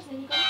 escénico